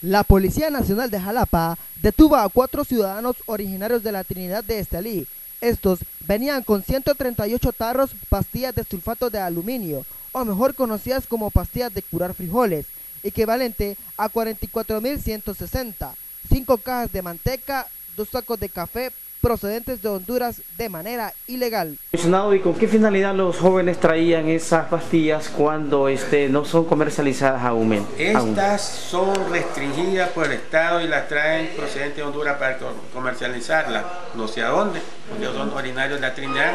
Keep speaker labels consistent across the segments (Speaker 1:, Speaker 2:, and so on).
Speaker 1: La Policía Nacional de Jalapa detuvo a cuatro ciudadanos originarios de la Trinidad de Estelí. Estos venían con 138 tarros pastillas de sulfato de aluminio, o mejor conocidas como pastillas de curar frijoles, equivalente a 44.160, cinco cajas de manteca, dos sacos de café procedentes de Honduras de manera ilegal.
Speaker 2: ¿Y con qué finalidad los jóvenes traían esas pastillas cuando este, no son comercializadas aún?
Speaker 3: Estas son restringidas por el Estado y las traen procedentes de Honduras para comercializarlas, no sé a dónde, porque son originarios de la Trinidad,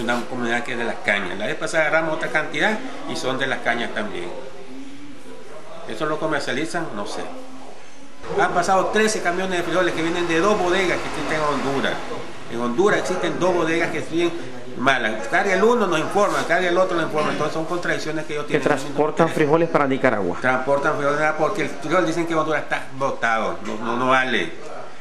Speaker 3: una comunidad que es de las cañas. La vez pasada agarramos otra cantidad y son de las cañas también. ¿Eso lo comercializan? No sé. Han pasado 13 camiones de frijoles que vienen de dos bodegas que existen en Honduras. En Honduras existen dos bodegas que siguen malas. Carga el uno nos informa, carga el otro nos informa. Entonces son contradicciones que ellos tienen.
Speaker 2: Que transportan frijoles para Nicaragua.
Speaker 3: Transportan frijoles porque el frijol dicen que Honduras está botado, no, no, vale.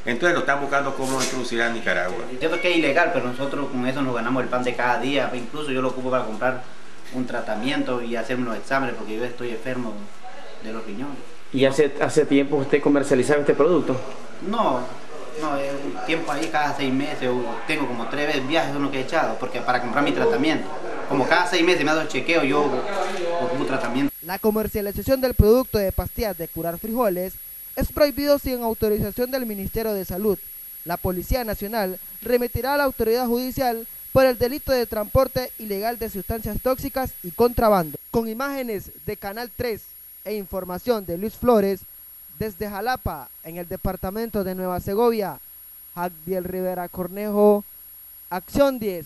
Speaker 3: Entonces lo están buscando cómo introducir a Nicaragua.
Speaker 4: Entiendo que es ilegal, pero nosotros con eso nos ganamos el pan de cada día. Incluso yo lo ocupo para comprar un tratamiento y hacerme los exámenes porque yo estoy enfermo de los riñones.
Speaker 2: ¿Y hace, hace tiempo usted comercializaba este producto?
Speaker 4: No, no, es un tiempo ahí cada seis meses, tengo como tres veces viajes uno que he echado, porque para comprar mi tratamiento. Como cada seis meses me ha dado chequeo, yo un tratamiento.
Speaker 1: La comercialización del producto de pastillas de curar frijoles es prohibido sin autorización del Ministerio de Salud. La Policía Nacional remitirá a la autoridad judicial por el delito de transporte ilegal de sustancias tóxicas y contrabando. Con imágenes de Canal 3 e información de Luis Flores desde Jalapa, en el departamento de Nueva Segovia. Javier Rivera Cornejo, Acción 10.